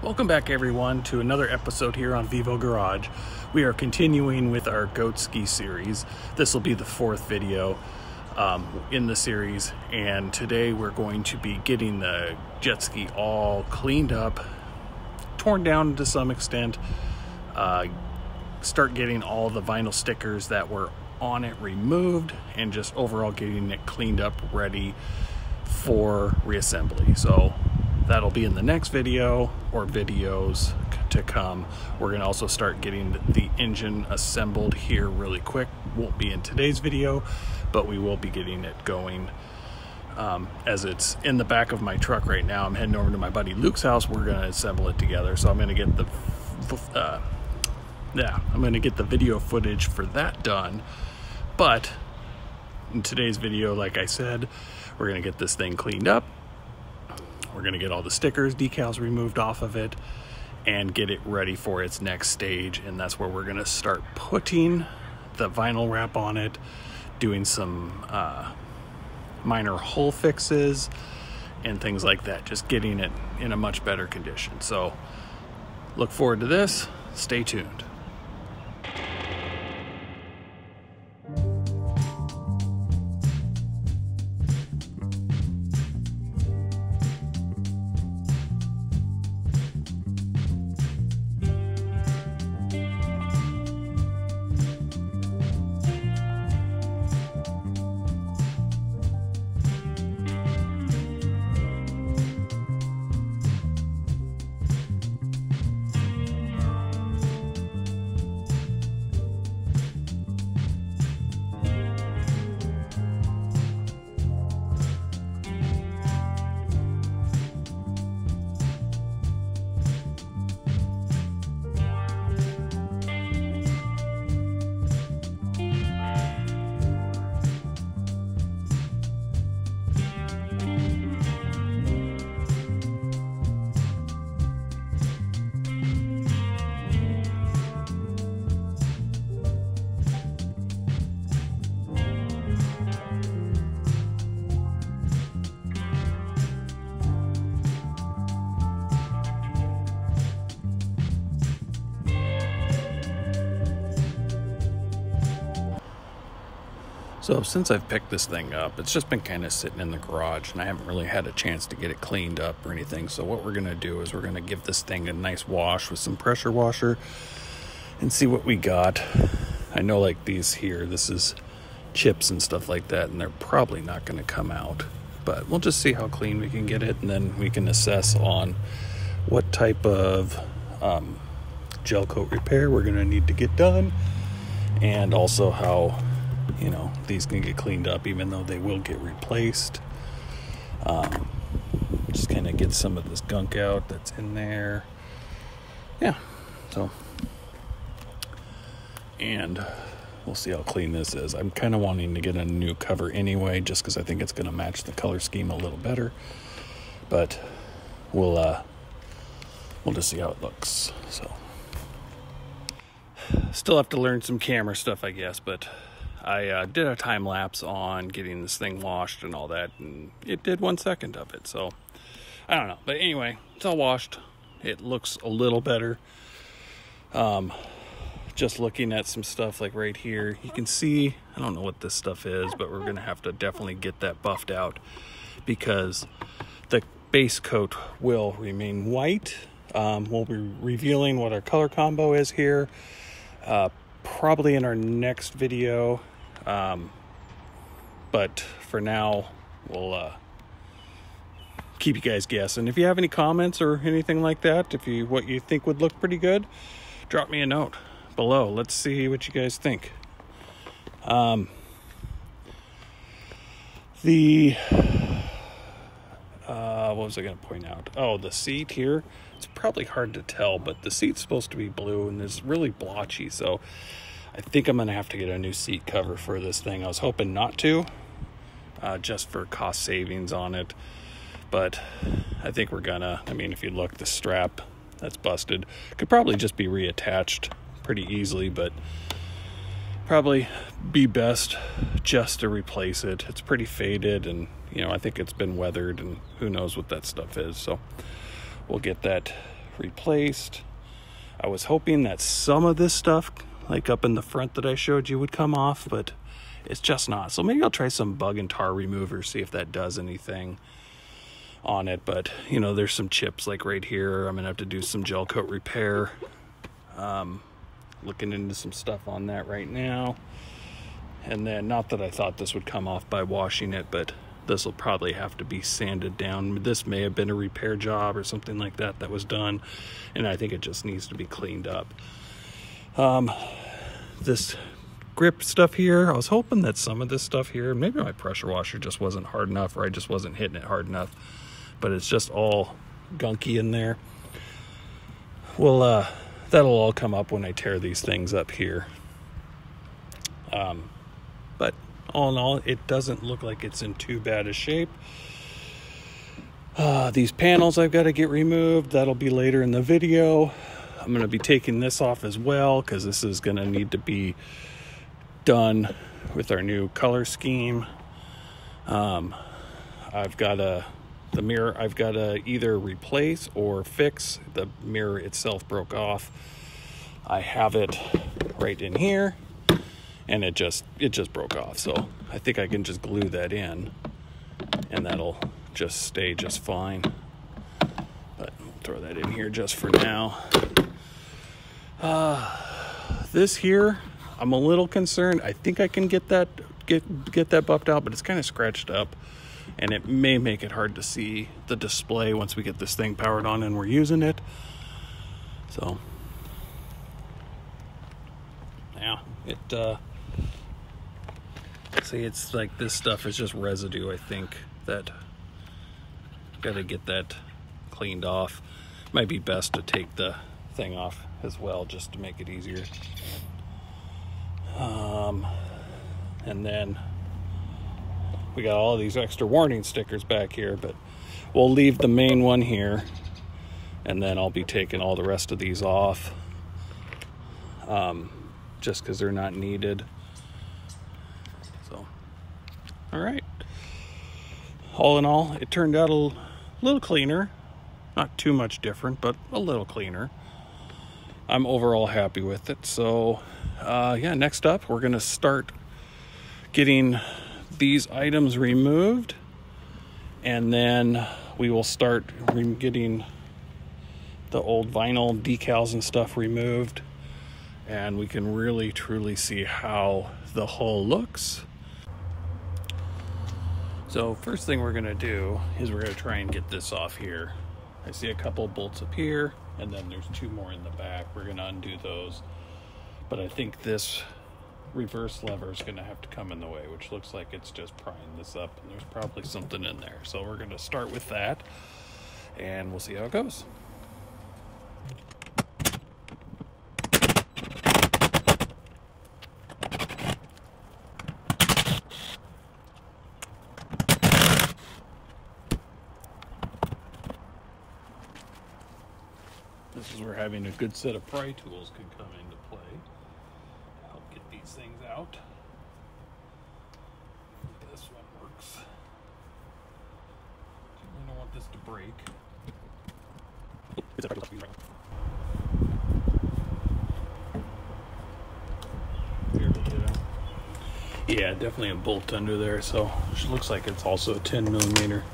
Welcome back, everyone, to another episode here on Vivo Garage. We are continuing with our Goatski series. This will be the fourth video um, in the series, and today we're going to be getting the jet ski all cleaned up, torn down to some extent, uh, start getting all the vinyl stickers that were on it removed, and just overall getting it cleaned up, ready for reassembly. So that'll be in the next video or videos to come. We're to also start getting the engine assembled here really quick. Won't be in today's video, but we will be getting it going um, as it's in the back of my truck right now. I'm heading over to my buddy Luke's house. We're to assemble it together. So I'm to get the, uh, yeah, I'm to get the video footage for that done. But in today's video, like I said, we're to get this thing cleaned up we're going to get all the stickers, decals removed off of it and get it ready for its next stage. And that's where we're going to start putting the vinyl wrap on it, doing some uh, minor hole fixes and things like that, just getting it in a much better condition. So look forward to this. Stay tuned. So since I've picked this thing up, it's just been kind of sitting in the garage and I haven't really had a chance to get it cleaned up or anything. So what we're going to do is we're going to give this thing a nice wash with some pressure washer and see what we got. I know like these here, this is chips and stuff like that and they're probably not going to come out. But we'll just see how clean we can get it and then we can assess on what type of um, gel coat repair we're going to need to get done and also how you know these can get cleaned up even though they will get replaced. Um, just kind of get some of this gunk out that's in there. Yeah so. And we'll see how clean this is. I'm kind of wanting to get a new cover anyway just because i think it's going to match the color scheme a little better. But we'll uh we'll just see how it looks so. Still have to learn some camera stuff i guess but I uh, did a time lapse on getting this thing washed and all that, and it did one second of it. So I don't know, but anyway, it's all washed. It looks a little better. Um, just looking at some stuff like right here, you can see. I don't know what this stuff is, but we're gonna have to definitely get that buffed out because the base coat will remain white. Um, we'll be revealing what our color combo is here. Uh, probably in our next video. Um, but for now, we'll uh, keep you guys guessing. If you have any comments or anything like that, if you what you think would look pretty good, drop me a note below. Let's see what you guys think. Um, the uh, what was I going to point out? Oh, the seat here. It's probably hard to tell, but the seat's supposed to be blue and it's really blotchy. So I think I'm going to have to get a new seat cover for this thing. I was hoping not to, uh, just for cost savings on it. But I think we're gonna. I mean, if you look, the strap that's busted could probably just be reattached pretty easily, but probably be best just to replace it. It's pretty faded and you know, I think it's been weathered and who knows what that stuff is. So we'll get that replaced. I was hoping that some of this stuff, like up in the front that I showed you, would come off, but it's just not. So maybe I'll try some bug and tar remover, see if that does anything on it. But, you know, there's some chips like right here. I'm going to have to do some gel coat repair. Um, looking into some stuff on that right now. And then, not that I thought this would come off by washing it, but this will probably have to be sanded down. This may have been a repair job or something like that that was done, and I think it just needs to be cleaned up. Um, this grip stuff here, I was hoping that some of this stuff here, maybe my pressure washer just wasn't hard enough or I just wasn't hitting it hard enough, but it's just all gunky in there. Well, uh, that'll all come up when I tear these things up here. Um, but all in all, it doesn't look like it's in too bad a shape. Uh, these panels I've got to get removed. That'll be later in the video. I'm going to be taking this off as well because this is going to need to be done with our new color scheme. Um, I've got a the mirror I've got to either replace or fix. The mirror itself broke off. I have it right in here and it just it just broke off. So I think I can just glue that in and that'll just stay just fine. But we'll throw that in here just for now. Uh, this here, I'm a little concerned. I think I can get that get get that buffed out, but it's kind of scratched up and it may make it hard to see the display once we get this thing powered on and we're using it. So yeah, it uh see it's like this stuff is just residue I think that gotta get that cleaned off. Might be best to take the thing off as well just to make it easier. Um, and then we got all these extra warning stickers back here, but we'll leave the main one here and then I'll be taking all the rest of these off um, just because they're not needed. So, all right. All in all, it turned out a little cleaner. Not too much different, but a little cleaner. I'm overall happy with it. So, uh, yeah, next up, we're going to start getting these items removed. And then we will start getting the old vinyl decals and stuff removed. And we can really truly see how the hull looks. So first thing we're going to do is we're going to try and get this off here i see a couple bolts up here and then there's two more in the back we're going to undo those but i think this reverse lever is going to have to come in the way, which looks like it's just prying this up, and there's probably something in there. So we're going to start with that, and we'll see how it goes. This is where having a good set of pry tools can come into play to help get these things out. This one works. I don't want this to break. Yeah, definitely a bolt under there, so it looks like it's also a 10 millimeter.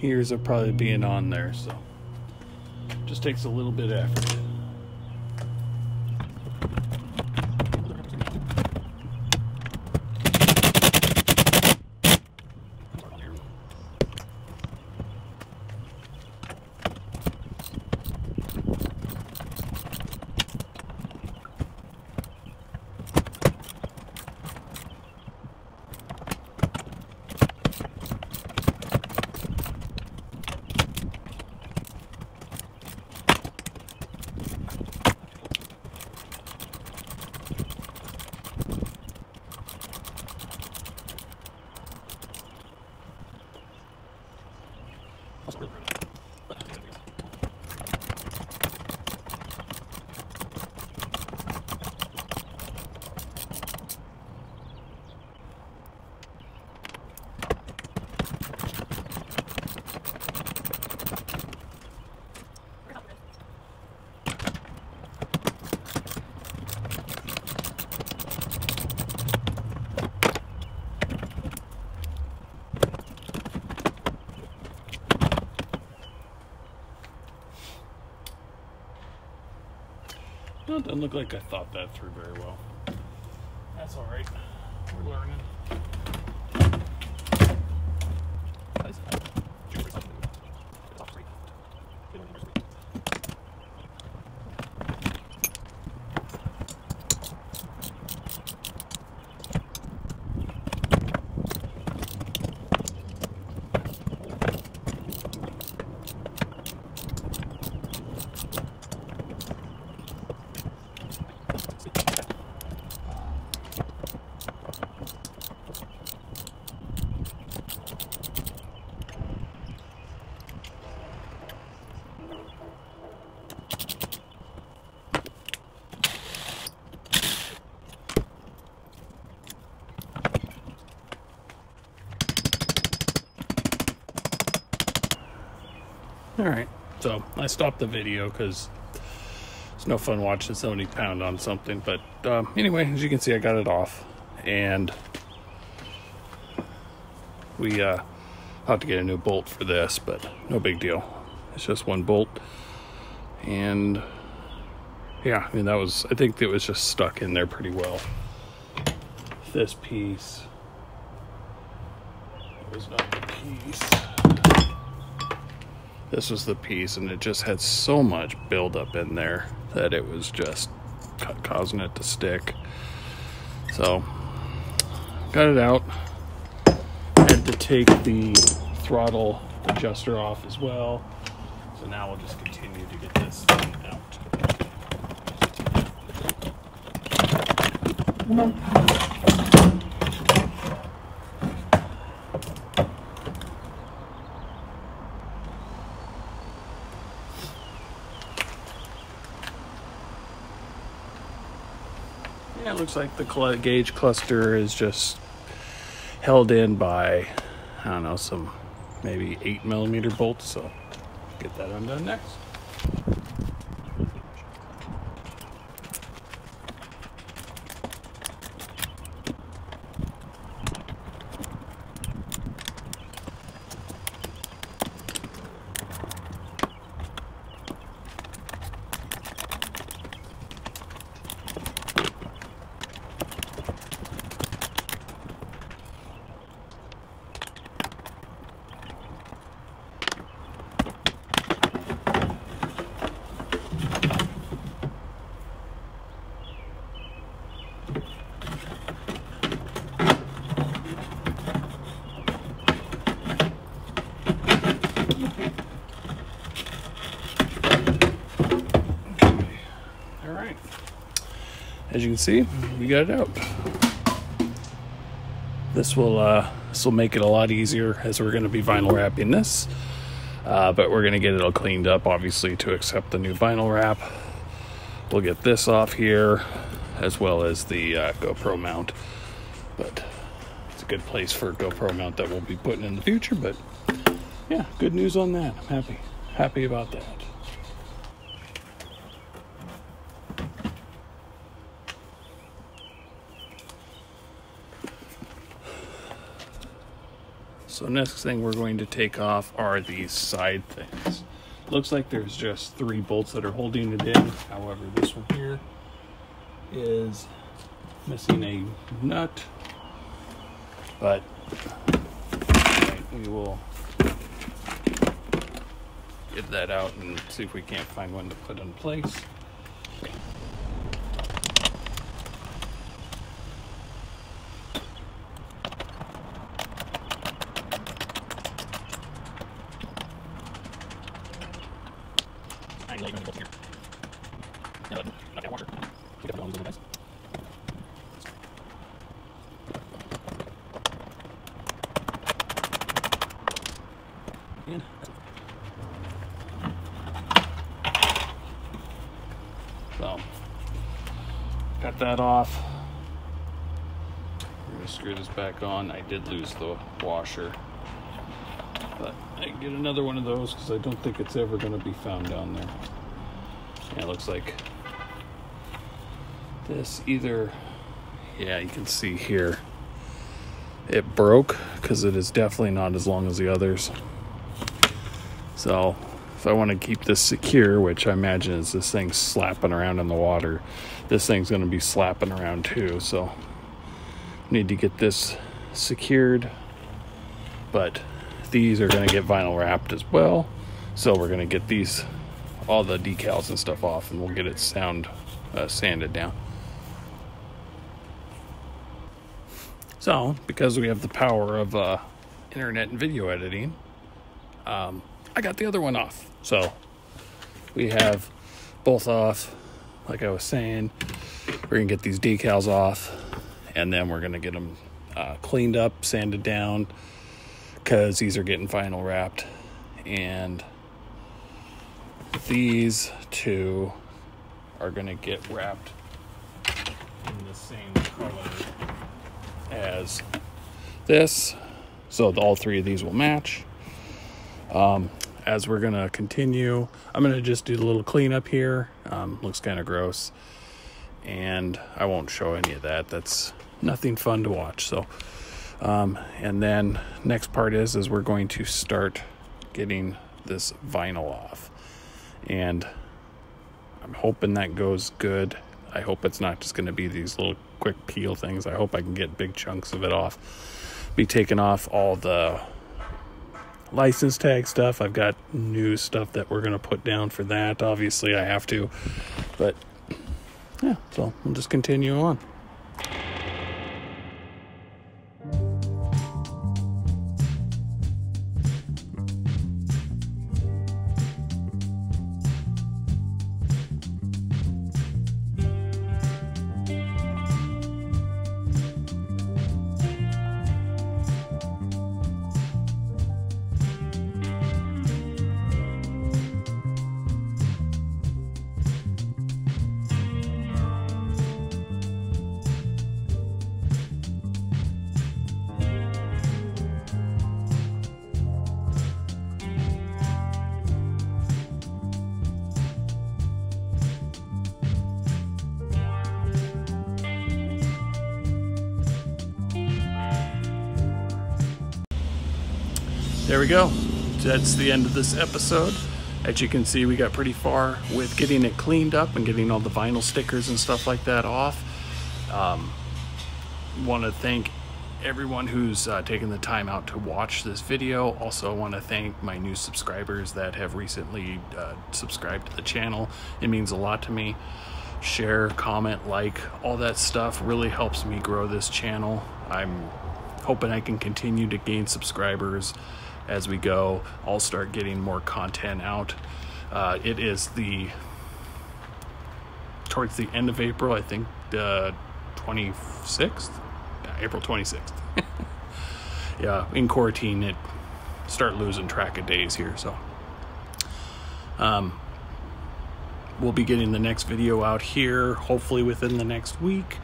Years of probably being on there, so just takes a little bit of effort. Doesn't look like I thought that through very well. That's all right. We're learning. All right, so I stopped the video because it's no fun watching somebody pound on something. But um, anyway, as you can see, I got it off, and we uh, have to get a new bolt for this, but no big deal. It's just one bolt, and yeah, I mean that was. I think it was just stuck in there pretty well. This piece was not the piece this was the piece and it just had so much buildup in there that it was just causing it to stick. So got it out. Had to take the throttle adjuster off as well. So now we'll just continue to get this thing out. Yeah, it looks like the gauge cluster is just held in by, I don't know, some maybe 8 millimeter bolts. So get that undone next. As you can see, we got it out. This will uh, this will make it a lot easier as we're going to be vinyl wrapping this, uh, but we're going to get it all cleaned up, obviously, to accept the new vinyl wrap. We'll get this off here, as well as the uh, GoPro mount. But it's a good place for a GoPro mount that we'll be putting in the future. But yeah, good news on that. I'm happy, happy about that. So next thing we're going to take off are these side things. Looks like there's just three bolts that are holding it in. However, this one here is missing a nut. But we will get that out and see if we can't find one to put in place. I like to go here. No, not that washer. We got the little guys. And so cut that off. We're gonna screw this back on. I did lose the washer get another one of those because I don't think it's ever gonna be found down there. Yeah, it looks like this either, yeah, you can see here it broke because it is definitely not as long as the others. So if I want to keep this secure, which I imagine is this thing slapping around in the water, this thing's going to be slapping around too. So need to get this secured, but these are going to get vinyl wrapped as well. So we're going to get these, all the decals and stuff off and we'll get it sound uh, sanded down. So, because we have the power of uh, internet and video editing, um, I got the other one off. So, we have both off. Like I was saying, we're gonna get these decals off, and then we're gonna get them uh, cleaned up, sanded down, because these are getting vinyl wrapped, and these two are gonna get wrapped in the same color as this. So all three of these will match. Um, as we're gonna continue, I'm gonna just do a little cleanup here. Um, looks kind of gross, and I won't show any of that. That's nothing fun to watch. So, um, and then next part is is we're going to start getting this vinyl off, and I'm hoping that goes good. I hope it's not just going to be these little quick peel things. I hope I can get big chunks of it off. Be taking off all the license tag stuff. I've got new stuff that we're going to put down for that. Obviously, I have to. But yeah, so we'll just continue on. There we go. That's the end of this episode. As you can see, we got pretty far with getting it cleaned up and getting all the vinyl stickers and stuff like that off. Um, want to thank everyone who's uh, taken the time out to watch this video. Also I want to thank my new subscribers that have recently uh, subscribed to the channel. It means a lot to me. Share, comment, like, all that stuff really helps me grow this channel. I'm hoping I can continue to gain subscribers as we go. I'll start getting more content out. Uh, it is the towards the end of April, I think the 26th, yeah, April 26th. yeah, in quarantine, it start losing track of days here. So, um, we'll be getting the next video out here, hopefully within the next week,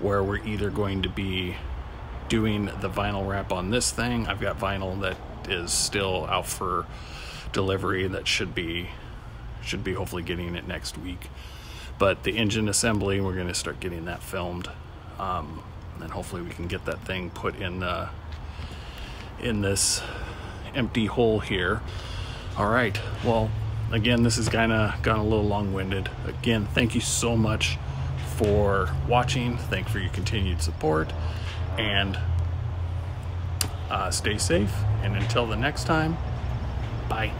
where we're either going to be doing the vinyl wrap on this thing. I've got vinyl that is still out for delivery that should be should be hopefully getting it next week. But the engine assembly, we're going to start getting that filmed, um, and hopefully we can get that thing put in uh, in this empty hole here. All right. Well, again, this has kind of gone a little long-winded. Again, thank you so much for watching. Thank you for your continued support, and uh, stay safe. And until the next time, bye.